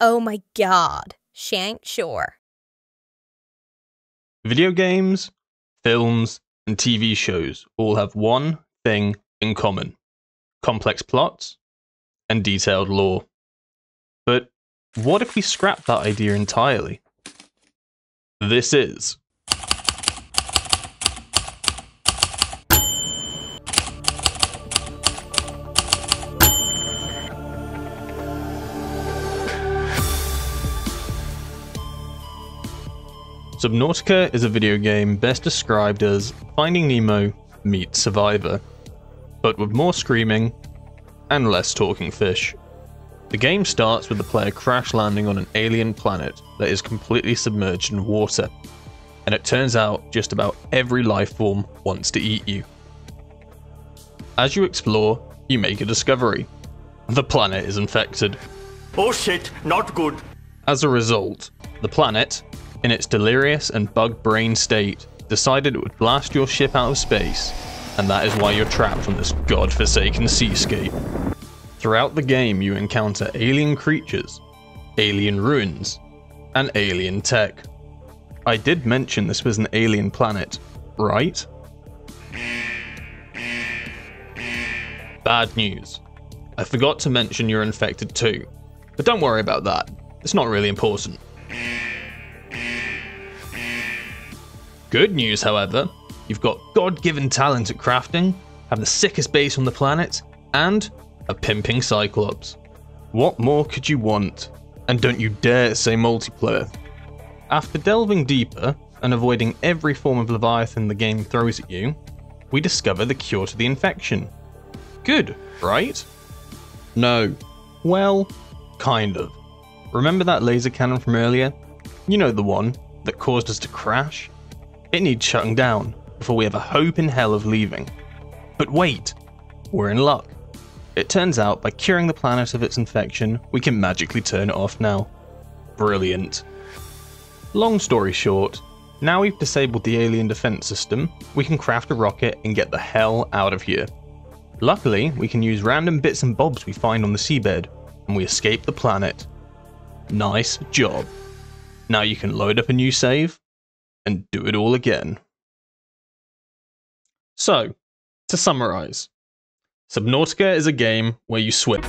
Oh my god. Shankshaw. Video games, films, and TV shows all have one thing in common complex plots and detailed lore. But what if we scrap that idea entirely? This is Subnautica is a video game best described as Finding Nemo meets Survivor, but with more screaming and less talking fish. The game starts with the player crash landing on an alien planet that is completely submerged in water, and it turns out just about every life form wants to eat you. As you explore, you make a discovery. The planet is infected. Oh shit, not good. As a result, the planet, in its delirious and bug brain state, decided it would blast your ship out of space, and that is why you're trapped on this god-forsaken seascape. Throughout the game, you encounter alien creatures, alien ruins, and alien tech. I did mention this was an alien planet, right? Bad news. I forgot to mention you're infected too, but don't worry about that. It's not really important. Good news, however, you've got God given talent at crafting, have the sickest base on the planet, and a pimping Cyclops. What more could you want? And don't you dare say multiplayer. After delving deeper and avoiding every form of Leviathan the game throws at you, we discover the cure to the infection. Good, right? No. Well, kind of. Remember that laser cannon from earlier? You know the one that caused us to crash? It needs shutting down before we have a hope in hell of leaving. But wait, we're in luck. It turns out by curing the planet of its infection, we can magically turn it off now. Brilliant. Long story short, now we've disabled the alien defense system, we can craft a rocket and get the hell out of here. Luckily, we can use random bits and bobs we find on the seabed, and we escape the planet. Nice job. Now you can load up a new save, and do it all again. So, to summarize, Subnautica is a game where you swim.